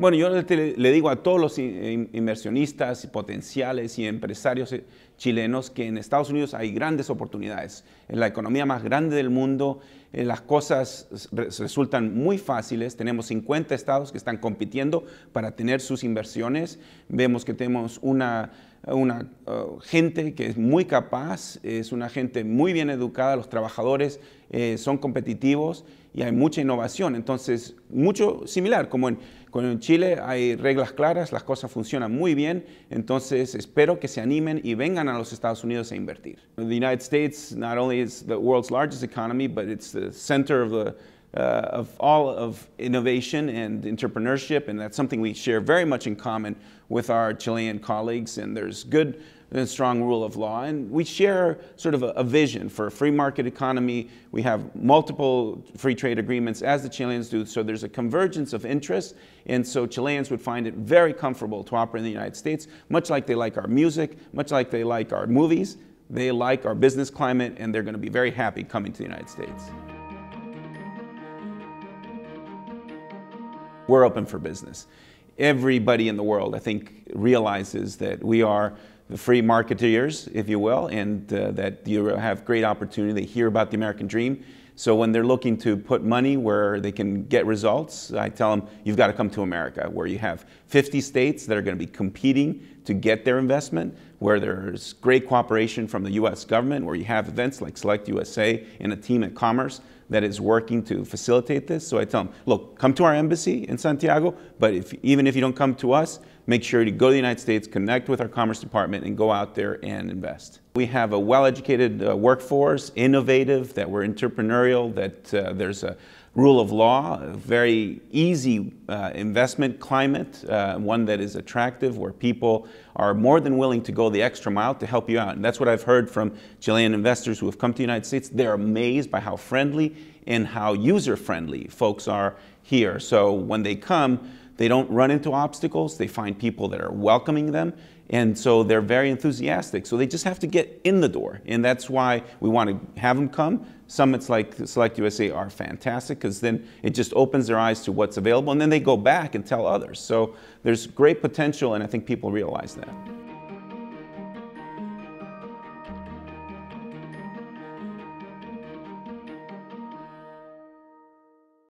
Bueno, yo le, digo a todos los inversionistas potenciales y empresarios eh, chilenos que en Estados Unidos hay grandes oportunidades. En la economía más grande del mundo, eh, las cosas resultan muy fáciles. Tenemos 50 estados que están compitiendo para tener sus inversiones. Vemos que tenemos una una uh, gente que es muy capaz, es una gente muy bien educada, los trabajadores eh, son competitivos y hay mucha innovación. Entonces, mucho similar, como en, en Chile hay reglas claras, las cosas funcionan muy bien, entonces espero que se animen y vengan a los Estados Unidos a invertir. The United States not only is the world's largest economy, but it's the center of the uh, of all of innovation and entrepreneurship, and that's something we share very much in common with our Chilean colleagues. And there's good and strong rule of law, and we share sort of a, a, vision for a free market economy. We have multiple free trade agreements, as the Chileans do. So there's a convergence of interests, and so Chileans would find it very comfortable to operate in the United States, much like they like our music, much like they like our movies. They like our business climate, and they're going to be very happy coming to the United States. We're open for business. Everybody in the world, I think, realizes that we are the free marketeers, if you will, and uh, that you have great opportunity. They hear about the American dream. So when they're looking to put money where they can get results, I tell them, you've got to come to America, where you have 50 states that are going to be competing to get their investment, where there's great cooperation from the US government, where you have events like Select USA and a team at Commerce that is working to facilitate this. So I tell them, look, come to our embassy in Santiago, but if, even if you don't come to us, make sure you go to the United States, connect with our Commerce Department, and go out there and invest. We have a well-educated uh, workforce, innovative, that we're entrepreneurial, that uh, there's a rule of law, a very easy uh, investment climate, uh, one that is attractive, where people are more than willing to go the extra mile to help you out. And that's what I've heard from Chilean investors who have come to the United States. They're amazed by how friendly and how user-friendly folks are here. So when they come, they don't run into obstacles. They find people that are welcoming them. And so they're very enthusiastic. So they just have to get in the door. And that's why we want to have them come. Summits like Select USA are fantastic because then it just opens their eyes to what's available. And then they go back and tell others. So there's great potential, and I think people realize that.